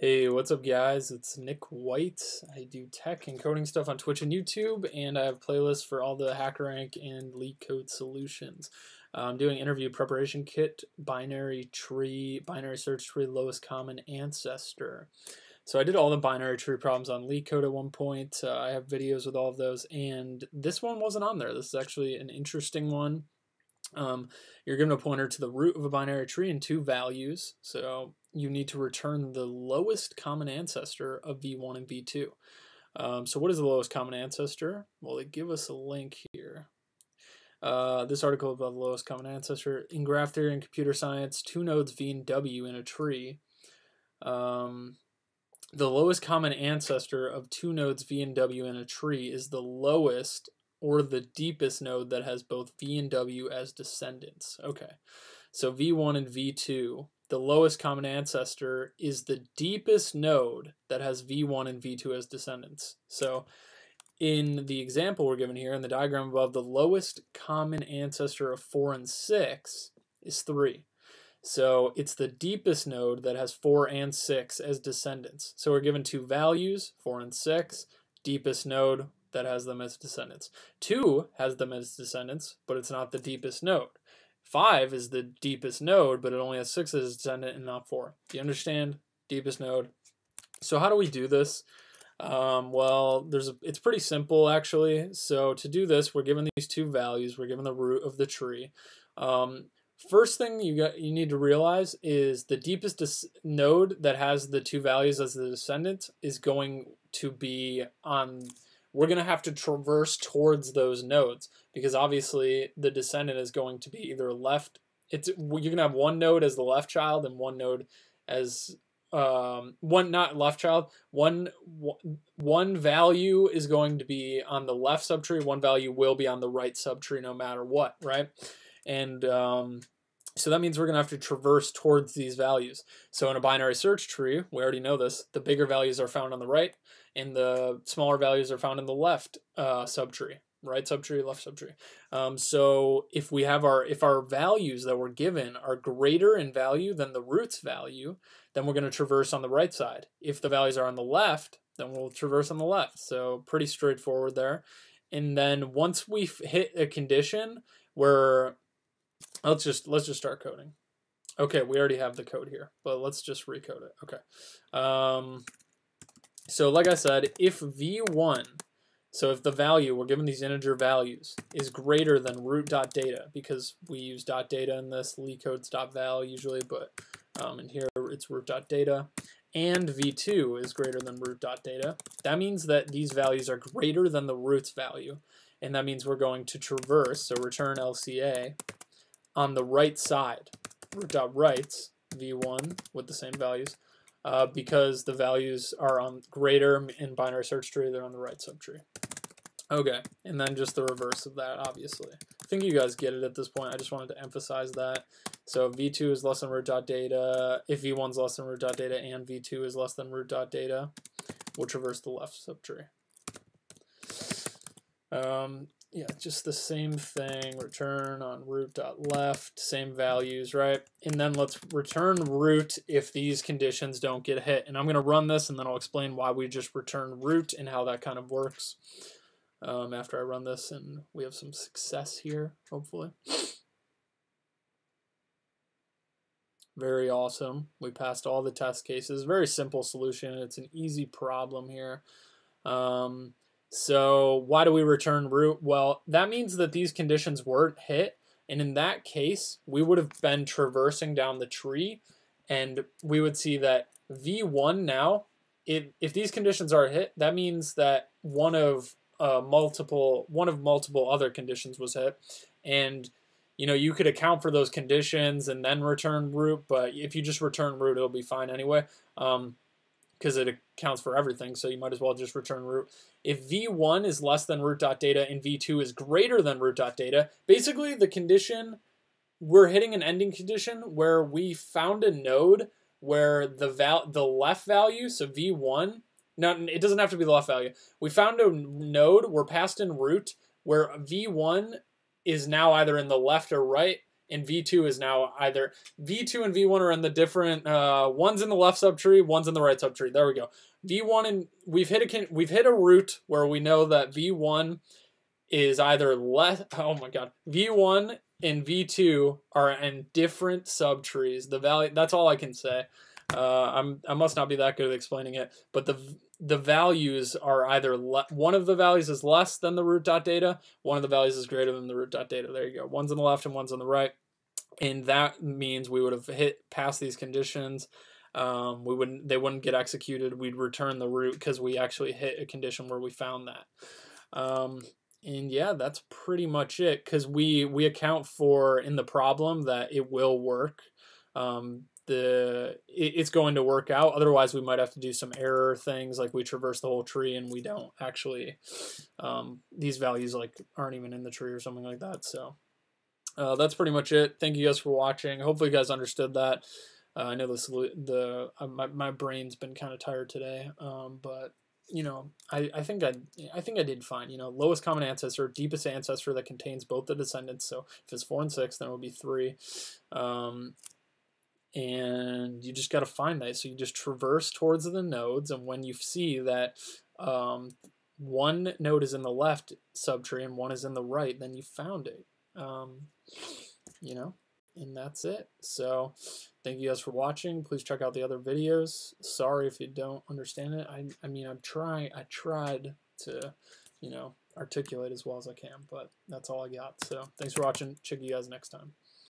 Hey, what's up, guys? It's Nick White. I do tech and coding stuff on Twitch and YouTube, and I have playlists for all the HackerRank and LeetCode solutions. I'm doing interview preparation kit, binary tree, binary search tree, lowest common ancestor. So I did all the binary tree problems on LeetCode at one point. Uh, I have videos with all of those, and this one wasn't on there. This is actually an interesting one. Um, you're given a pointer to the root of a binary tree and two values. So you need to return the lowest common ancestor of v1 and v2. Um, so what is the lowest common ancestor? Well, they give us a link here. Uh, this article about the lowest common ancestor in graph theory and computer science, two nodes v and w in a tree. Um, the lowest common ancestor of two nodes v and w in a tree is the lowest or the deepest node that has both V and W as descendants. Okay, so V1 and V2, the lowest common ancestor is the deepest node that has V1 and V2 as descendants. So in the example we're given here in the diagram above, the lowest common ancestor of 4 and 6 is 3. So it's the deepest node that has 4 and 6 as descendants. So we're given two values, 4 and 6, deepest node, that has them as descendants. 2 has them as descendants, but it's not the deepest node. 5 is the deepest node, but it only has 6 as a descendant and not 4. Do you understand? Deepest node. So how do we do this? Um, well, there's a, it's pretty simple actually. So to do this, we're given these two values. We're given the root of the tree. Um, first thing you got you need to realize is the deepest node that has the two values as the descendant is going to be on we're going to have to traverse towards those nodes because obviously the descendant is going to be either left it's you're going to have one node as the left child and one node as um, one not left child one one value is going to be on the left subtree one value will be on the right subtree no matter what right? And um, so that means we're going to have to traverse towards these values. So in a binary search tree, we already know this, the bigger values are found on the right and the smaller values are found in the left uh, subtree, right subtree, left subtree. Um, so if we have our, if our values that we're given are greater in value than the root's value, then we're going to traverse on the right side. If the values are on the left, then we'll traverse on the left. So pretty straightforward there. And then once we've hit a condition where let's just let's just start coding. Okay, we already have the code here, but let's just recode it. Okay. Um, so like I said, if v1, so if the value, we're given these integer values, is greater than root.data, because we use dot .data in this, LeetCode's .val usually, but um, in here it's root.data, and v2 is greater than root.data, that means that these values are greater than the root's value, and that means we're going to traverse, so return LCA, on the right side, root.right v1 with the same values, uh, because the values are on greater in binary search tree, they're on the right subtree. Okay, and then just the reverse of that, obviously. I think you guys get it at this point. I just wanted to emphasize that. So v2 is less than root dot data. If v1 is less than root dot data and v2 is less than root dot data, we'll traverse the left subtree. Um, yeah, just the same thing, return on root dot left, same values, right? And then let's return root if these conditions don't get hit. And I'm going to run this and then I'll explain why we just return root and how that kind of works um, after I run this and we have some success here, hopefully. Very awesome. We passed all the test cases. Very simple solution. It's an easy problem here. Um, so why do we return root? Well, that means that these conditions weren't hit. And in that case, we would have been traversing down the tree and we would see that V1 now, it, if these conditions are hit, that means that one of uh, multiple one of multiple other conditions was hit. And you know, you could account for those conditions and then return root, but if you just return root, it'll be fine anyway. Um, because it accounts for everything, so you might as well just return root. If v1 is less than root.data and v2 is greater than root.data, basically the condition, we're hitting an ending condition where we found a node where the val the left value, so v1, now it doesn't have to be the left value. We found a node, we're passed in root, where v1 is now either in the left or right, and V2 is now either V2 and V1 are in the different uh, one's in the left subtree, one's in the right subtree. There we go. V1 and we've hit a we've hit a root where we know that V1 is either less. Oh my god, V1 and V2 are in different subtrees. The value. That's all I can say. Uh, I'm I must not be that good at explaining it, but the the values are either one of the values is less than the root dot data, one of the values is greater than the root dot data. There you go. One's on the left and one's on the right, and that means we would have hit past these conditions. Um, we wouldn't they wouldn't get executed. We'd return the root because we actually hit a condition where we found that. Um, and yeah, that's pretty much it because we we account for in the problem that it will work. Um, the it, it's going to work out. Otherwise, we might have to do some error things like we traverse the whole tree and we don't actually um, these values like aren't even in the tree or something like that. So uh, that's pretty much it. Thank you guys for watching. Hopefully, you guys understood that. Uh, I know this the uh, my my brain's been kind of tired today, um, but you know, I, I think I I think I did fine. You know, lowest common ancestor, deepest ancestor that contains both the descendants. So if it's four and six, then it would be three. Um, and you just got to find that. So you just traverse towards the nodes, and when you see that um, one node is in the left subtree and one is in the right, then you found it. Um, you know, and that's it. So thank you guys for watching. Please check out the other videos. Sorry if you don't understand it. I, I mean, I'm trying, I tried to, you know, articulate as well as I can, but that's all I got. So thanks for watching. Check you guys next time.